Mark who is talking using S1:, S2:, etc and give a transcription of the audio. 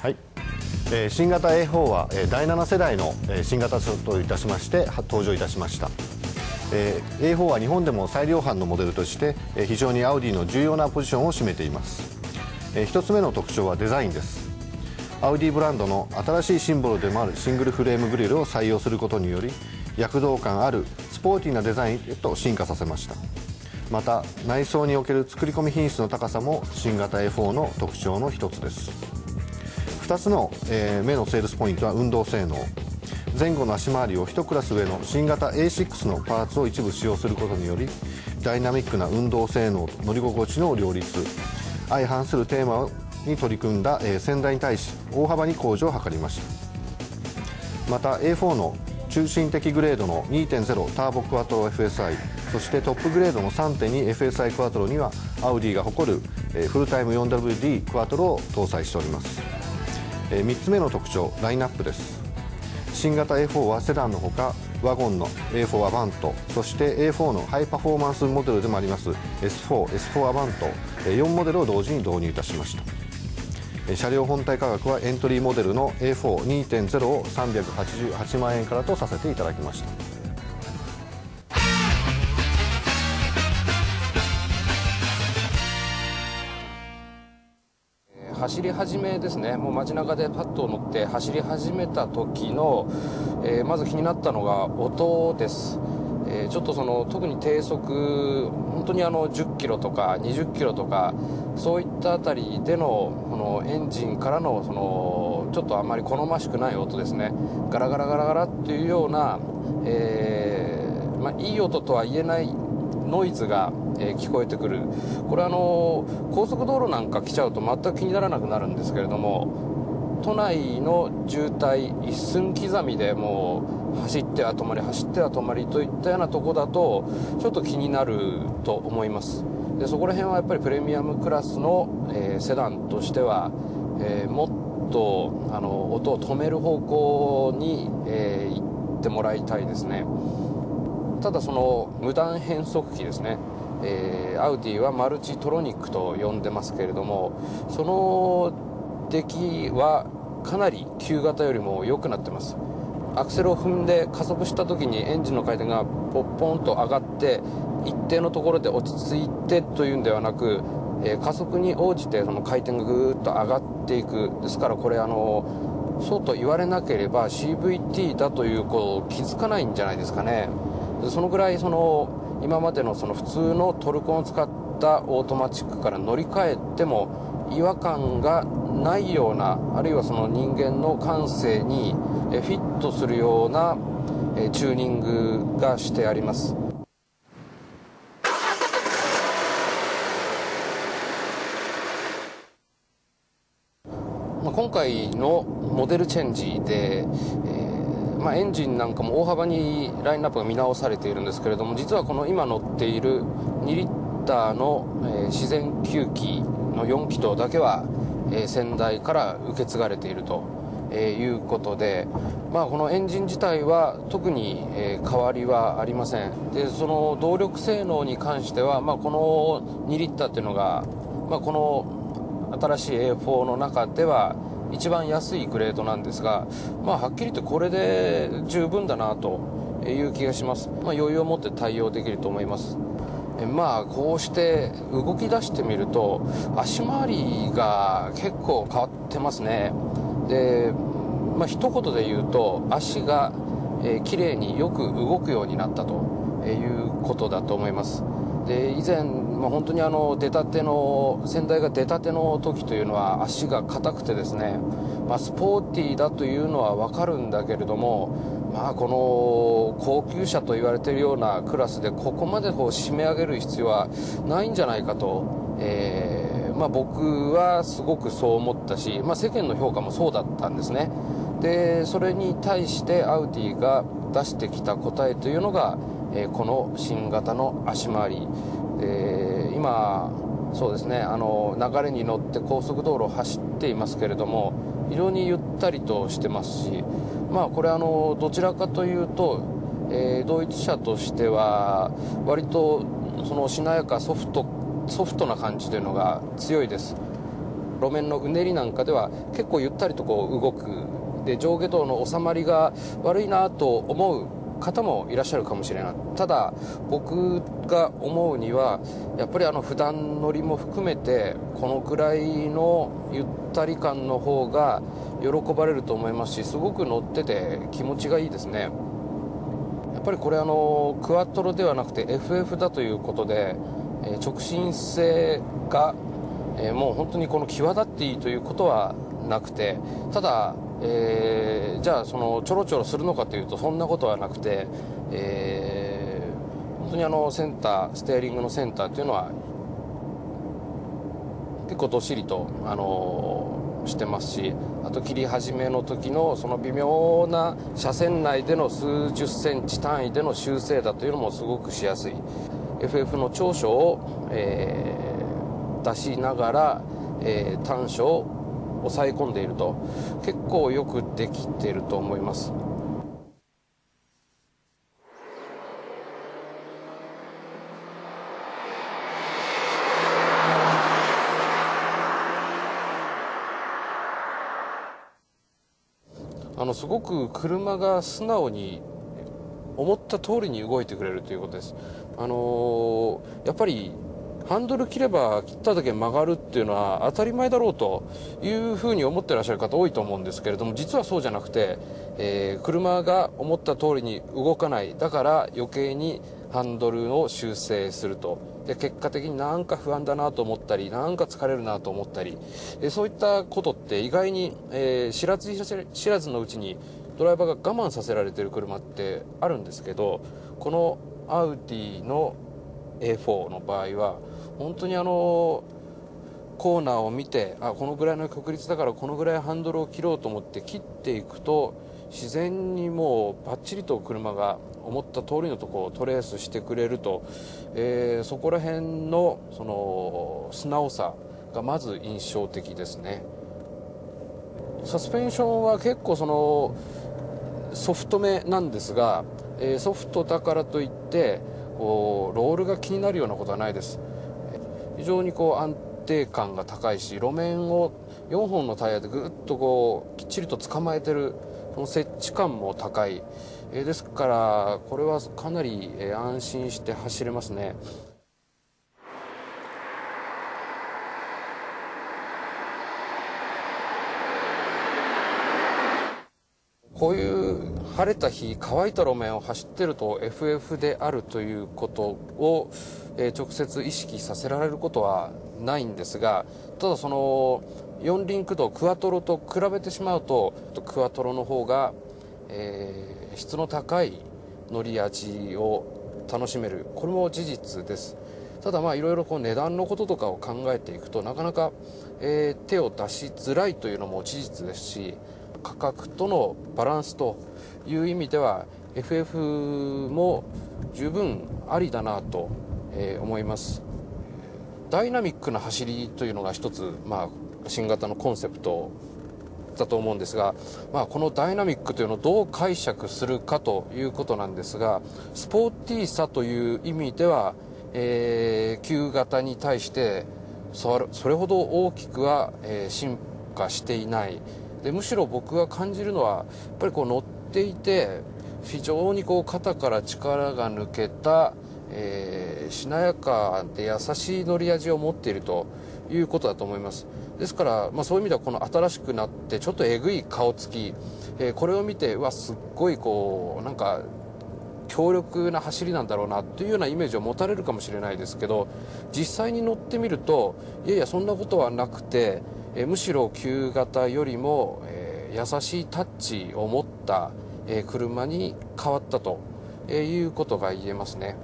S1: はい、えー新型 A4 は、えー第7世代の、えー新型車といたしまして登場いたしました、えー A4 は日本でも最量販のモデルとして、えー非常にアウディの重要なポジションを占めています、えー一つ目の特徴はデザインです。アウディブランドの新しいシンボルでもあるシングルフレームグリルを採用することにより躍動感あるスポーティーなデザインへと進化させました。また内装における作り込み品質の高さも新型 A4 の特徴の一つです。2つの、えー目のセールスポイントは運動性能。前後の足回りを1クラス上の新型 A6 のパーツを一部使用することによりダイナミックな運動性能と乗り心地の両立相反するテーマに取り組んだ、えー先代に対し大幅に向上を図りました。また A4 の中心的グレードの2.0ターボクワトロ FSI そしてトップグレードの 3.2FSI クワトロにはアウディが誇るえフルタイム 4WD クワトロを搭載しております。え3つ目の特徴ラインナップです。新型 A4 はセダンのほかワゴンの A4 アバントそして A4 のハイパフォーマンスモデルでもあります S4、S4 アバント4モデルを同時に導入いたしました。車両本体価格はエントリーモデルの A42.0 を388万円からとさせていただきました。
S2: 走り始めですね、もう街中でパッと乗って走り始めた時の、えーまず気になったのが音です、えーちょっとその特に低速、本当にあの10キロとか20キロとか、そういったあたりでのこのエンジンからのそのちょっとあまり好ましくない音ですね、ガラガラガラガラっていうような、えーまあ、いい音とは言えないノイズが、え聞こえてくる。これあの高速道路なんか来ちゃうと全く気にならなくなるんですけれども都内の渋滞一寸刻みでもう走っては止まり走っては止まりといったようなとこだとちょっと気になると思います。でそこら辺はやっぱりプレミアムクラスの、えーセダンとしては、えーもっとあの音を止める方向に、えー行ってもらいたいですね。ただその無断変速機ですね、えーアウディはマルチトロニックと呼んでますけれどもその出来はかなり旧型よりも良くなってます。アクセルを踏んで加速した時にエンジンの回転がポッポンと上がって一定のところで落ち着いてというんではなく、えー加速に応じてその回転がぐーっと上がっていく。ですからこれあのそうと言われなければ CVT だということを気づかないんじゃないですかね。そのぐらいその今までのその普通のトルコンを使ったオートマチックから乗り換えても違和感がないようなあるいはその人間の感性にフィットするようなチューニングがしてあります、今回のモデルチェンジで、えーまあ、エンジンなんかも大幅にラインナップが見直されているんですけれども実はこの今乗っている2リッターの、えー自然吸気の4気筒だけは、えー先代から受け継がれていると、えーいうことで、まあ、このエンジン自体は特に、え変わりはありません。でその動力性能に関しては、まあ、この2リッターっていうのが、まあ、この新しい A4 の中では一番安いグレードなんですが、まあ、はっきり言ってこれで十分だなという気がします、まあ、余裕を持って対応できると思います。えまあこうして動き出してみると足回りが結構変わってますね。で、まあ一言で言うと足が、えー綺麗によく動くようになったということだと思います。で以前、まあ、本当にあの出たての先代が出たての時というのは足が硬くてですね、まあ、スポーティーだというのは分かるんだけれども、まあ、この高級車と言われているようなクラスでここまでこう締め上げる必要はないんじゃないかと、えーまあ、僕はすごくそう思ったし、ま、世間の評価もそうだったんですね。でそれに対してアウディが出してきた答えというのが、えーこの新型の足回り、えー今そうですねあの流れに乗って高速道路を走っていますけれども非常にゆったりとしてますしまあこれあのどちらかというと、えードイツ車としては割とそのしなやかソフトソフトな感じというのが強いです。路面のうねりなんかでは結構ゆったりとこう動く。で上下動の収まりが悪いなと思う方もいらっしゃるかもしれない。ただ僕が思うにはやっぱりあの普段乗りも含めてこのくらいのゆったり感の方が喜ばれると思いますしすごく乗ってて気持ちがいいですね。やっぱりこれあのクワトロではなくて FF だということで、え直進性が、えもう本当にこの際立っていいということはなくてただえー、じゃあそのちょろちょろするのかというとそんなことはなくて、えー、本当にあのセンターステアリングのセンターというのは結構どっしりと、あのしてますしあと切り始めの時のその微妙な車線内での数十センチ単位での修正だというのもすごくしやすい。FF の長所を、えー、出しながら、えー、短所を抑え込んでいると結構よくできていると思いますあのすごく車が素直に思った通りに動いてくれるということです。あのー、やっぱりハンドル切れば切っただけ曲がるっていうのは当たり前だろうというふうに思ってらっしゃる方多いと思うんですけれども実はそうじゃなくて、えー、車が思った通りに動かない。だから余計にハンドルを修正すると。で結果的になんか不安だなと思ったりなんか疲れるなと思ったり。えそういったことって意外に、えー、知らず知らずのうちにドライバーが我慢させられてる車ってあるんですけどこのアウディの A4 の場合は本当にあのコーナーを見てあこのぐらいの確率だからこのぐらいハンドルを切ろうと思って切っていくと自然にもうバッチリと車が思った通りのところをトレースしてくれると、えー、そこら辺のその素直さがまず印象的ですね。サスペンションは結構そのソフトめなんですが、えー、ソフトだからといってこうロールが気になるようなことはないです。非常にこう安定感が高いし路面を4本のタイヤでぐっとこうきっちりと捕まえてるこの接地感も高い、えですからこれはかなり、え安心して走れますね。こういう晴れた日乾いた路面を走ってると FF であるということを、え直接意識させられることはないんですがただその四輪駆動クワトロと比べてしまうとクワトロの方が、えー、質の高い乗り味を楽しめる。これも事実です。ただまあいろいろこう値段のこととかを考えていくとなかなか、えー、手を出しづらいというのも事実ですし価格とのバランスという意味では FF も十分ありだなと、え思います。ダイナミックな走りというのが一つ、まあ、新型のコンセプトだと思うんですが、まあ、このダイナミックというのをどう解釈するかということなんですがスポーティーさという意味では、えー、旧型に対してそれほど大きくは、えー、進化していない。でむしろ僕が感じるのはやっぱりこう乗っていて非常にこう肩から力が抜けた、えー、しなやかで優しい乗り味を持っているということだと思いますですから、まあ、そういう意味ではこの新しくなってちょっとえぐい顔つき、えー、これを見てうわすっごいこうなんか強力な走りなんだろうなというようなイメージを持たれるかもしれないですけど実際に乗ってみるといやいやそんなことはなくてえむしろ旧型よりも、え優しいタッチを持った、え車に変わったとえいうことが言えますね。